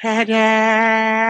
Ta-da